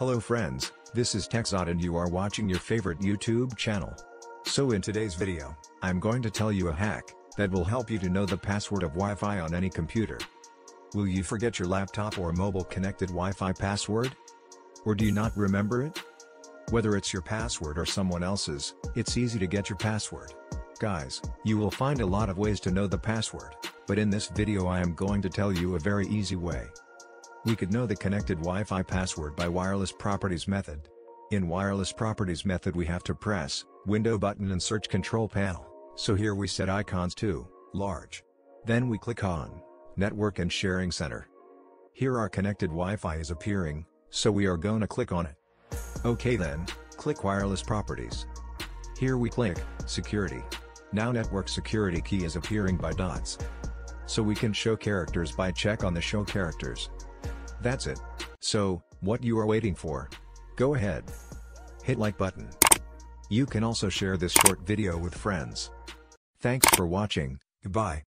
Hello friends, this is TechZaad and you are watching your favorite YouTube channel. So in today's video, I'm going to tell you a hack, that will help you to know the password of Wi-Fi on any computer. Will you forget your laptop or mobile connected Wi-Fi password? Or do you not remember it? Whether it's your password or someone else's, it's easy to get your password. Guys, you will find a lot of ways to know the password, but in this video I am going to tell you a very easy way. We could know the connected Wi-Fi password by wireless properties method. In wireless properties method we have to press, window button and search control panel, so here we set icons to, large. Then we click on, network and sharing center. Here our connected Wi-Fi is appearing, so we are gonna click on it. Okay then, click wireless properties. Here we click, security. Now network security key is appearing by dots. So we can show characters by check on the show characters. That's it. So, what you are waiting for? Go ahead. Hit like button. You can also share this short video with friends. Thanks for watching, goodbye.